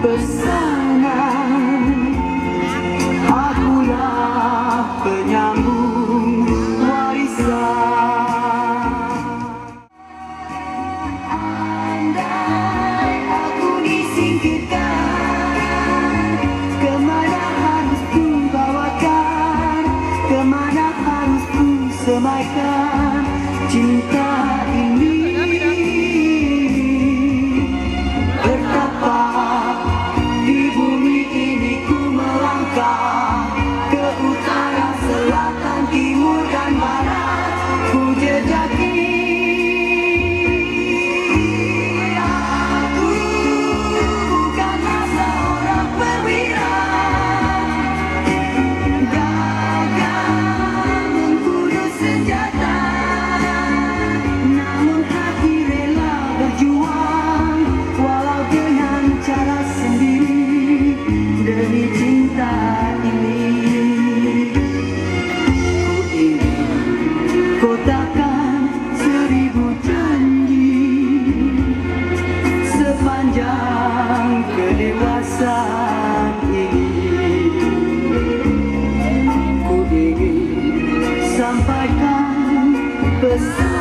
pesanan Akulah penyambung warisan. Andai aku disingkirkan Kemana harus ku bawakan Kemana harus ku semaikan Cinta kotakan seribu janji Sepanjang kedewasaan ini. Ku ingin sampaikan pesan